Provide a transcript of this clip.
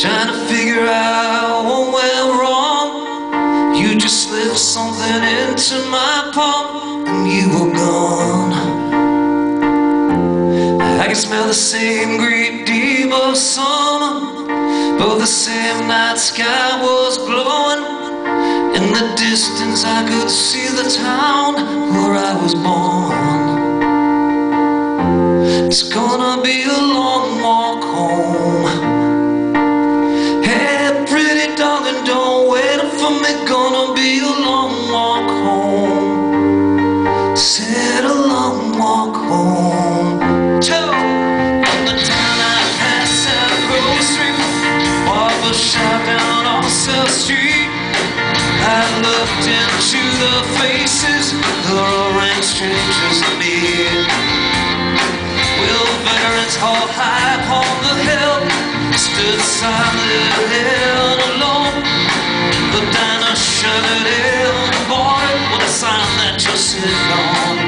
Trying to figure out what went wrong. You just slipped something into my palm And you were gone. I can smell the same great deep of summer But the same night sky was glowing. In the distance I could see the town where I was born. It's gonna be a long the faces, all rank strangers to me. Veterans Hall high upon the hill? Stood silent and alone. The diner it in Boy, what a sign that you're sitting on